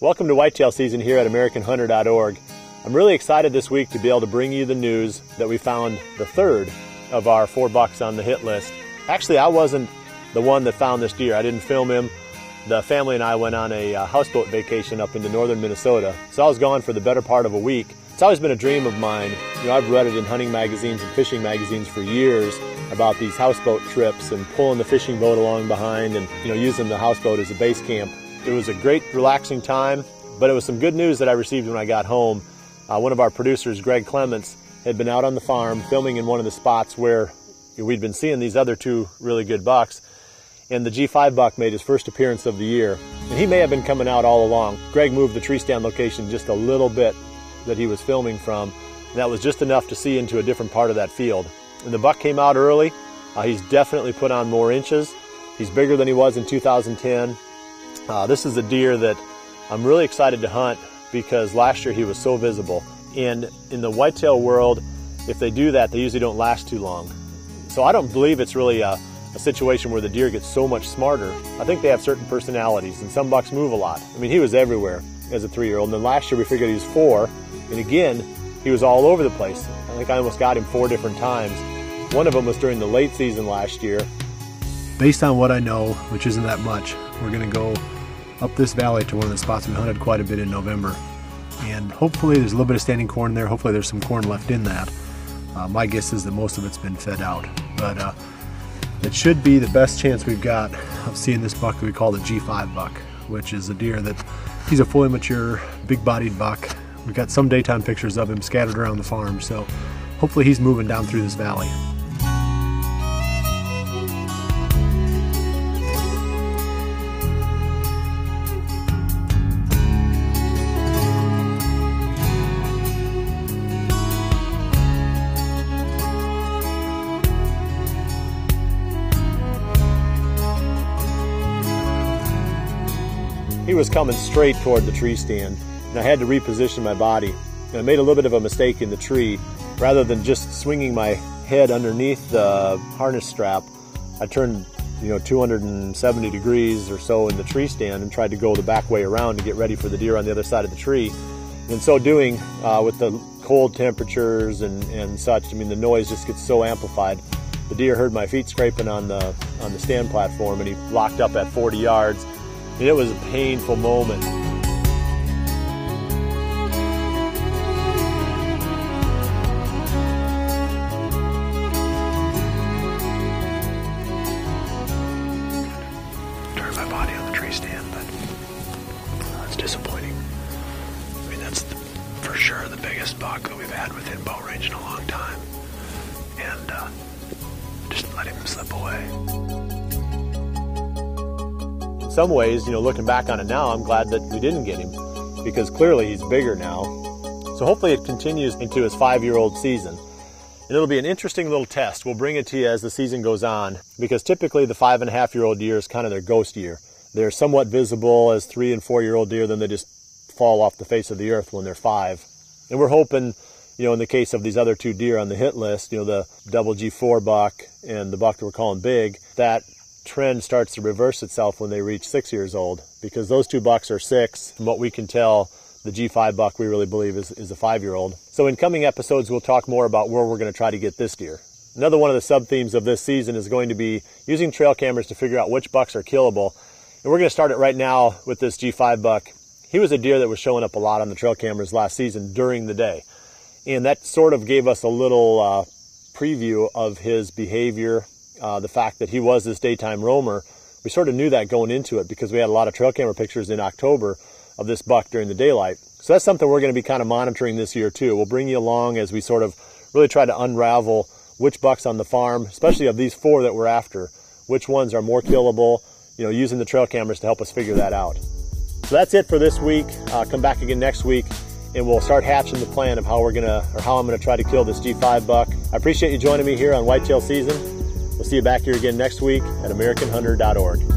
Welcome to whitetail season here at AmericanHunter.org. I'm really excited this week to be able to bring you the news that we found the third of our four bucks on the hit list. Actually, I wasn't the one that found this deer. I didn't film him. The family and I went on a uh, houseboat vacation up into northern Minnesota. So I was gone for the better part of a week. It's always been a dream of mine. You know, I've read it in hunting magazines and fishing magazines for years about these houseboat trips and pulling the fishing boat along behind and, you know, using the houseboat as a base camp. It was a great, relaxing time, but it was some good news that I received when I got home. Uh, one of our producers, Greg Clements, had been out on the farm filming in one of the spots where we'd been seeing these other two really good bucks. And the G5 buck made his first appearance of the year. And he may have been coming out all along. Greg moved the tree stand location just a little bit that he was filming from. And that was just enough to see into a different part of that field. And the buck came out early. Uh, he's definitely put on more inches. He's bigger than he was in 2010. Uh, this is a deer that I'm really excited to hunt because last year he was so visible. And in the whitetail world, if they do that, they usually don't last too long. So I don't believe it's really a, a situation where the deer gets so much smarter. I think they have certain personalities, and some bucks move a lot. I mean, he was everywhere as a three-year-old. And then last year we figured he was four, and again, he was all over the place. I think I almost got him four different times. One of them was during the late season last year. Based on what I know, which isn't that much, we're going to go up this valley to one of the spots we hunted quite a bit in November. And hopefully there's a little bit of standing corn there. Hopefully there's some corn left in that. Uh, my guess is that most of it's been fed out. But uh, it should be the best chance we've got of seeing this buck that we call the G5 buck, which is a deer that he's a fully mature, big-bodied buck. We've got some daytime pictures of him scattered around the farm, so hopefully he's moving down through this valley. He was coming straight toward the tree stand, and I had to reposition my body. And I made a little bit of a mistake in the tree. Rather than just swinging my head underneath the harness strap, I turned you know 270 degrees or so in the tree stand and tried to go the back way around to get ready for the deer on the other side of the tree. In so doing, uh, with the cold temperatures and, and such, I mean the noise just gets so amplified. The deer heard my feet scraping on the on the stand platform and he locked up at 40 yards and it was a painful moment. Turn my body on the tree stand, but that's disappointing. I mean, that's the, for sure the biggest buck that we've had within bow range in a long time. And uh, just let him slip away some ways, you know, looking back on it now, I'm glad that we didn't get him because clearly he's bigger now. So hopefully it continues into his five-year-old season. And it'll be an interesting little test. We'll bring it to you as the season goes on because typically the five and a half year old deer is kind of their ghost year. They're somewhat visible as three and four year old deer, then they just fall off the face of the earth when they're five. And we're hoping, you know, in the case of these other two deer on the hit list, you know, the double G4 buck and the buck that we're calling big, that trend starts to reverse itself when they reach six years old because those two bucks are six. From what we can tell, the G5 buck we really believe is, is a five year old. So in coming episodes, we'll talk more about where we're going to try to get this deer. Another one of the sub themes of this season is going to be using trail cameras to figure out which bucks are killable. And we're going to start it right now with this G5 buck. He was a deer that was showing up a lot on the trail cameras last season during the day. And that sort of gave us a little uh, preview of his behavior uh, the fact that he was this daytime roamer, we sort of knew that going into it because we had a lot of trail camera pictures in October of this buck during the daylight. So that's something we're going to be kind of monitoring this year too. We'll bring you along as we sort of really try to unravel which bucks on the farm, especially of these four that we're after, which ones are more killable, you know, using the trail cameras to help us figure that out. So that's it for this week. Uh, come back again next week and we'll start hatching the plan of how we're gonna, or how I'm gonna try to kill this G5 buck. I appreciate you joining me here on Whitetail Season. See you back here again next week at AmericanHunter.org.